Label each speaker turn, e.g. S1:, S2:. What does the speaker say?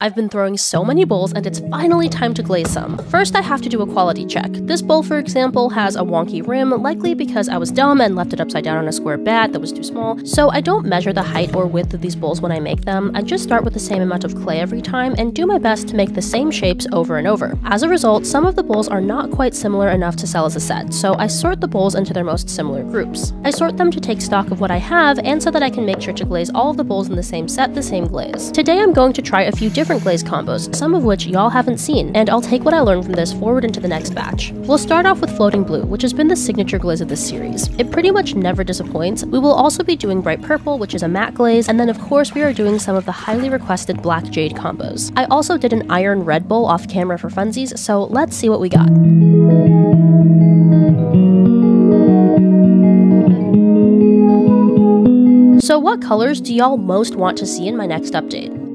S1: I've been throwing so many bowls and it's finally time to glaze some. First, I have to do a quality check. This bowl, for example, has a wonky rim, likely because I was dumb and left it upside down on a square bat that was too small. So I don't measure the height or width of these bowls when I make them. I just start with the same amount of clay every time and do my best to make the same shapes over and over. As a result, some of the bowls are not quite similar enough to sell as a set, so I sort the bowls into their most similar groups. I sort them to take stock of what I have and so that I can make sure to glaze all of the bowls in the same set the same glaze. Today I'm going to try a few different glaze combos, some of which y'all haven't seen, and I'll take what I learned from this forward into the next batch. We'll start off with Floating Blue, which has been the signature glaze of this series. It pretty much never disappoints. We will also be doing Bright Purple, which is a matte glaze, and then of course we are doing some of the highly requested Black Jade combos. I also did an Iron Red Bowl off camera for funsies, so let's see what we got. So what colors do y'all most want to see in my next update?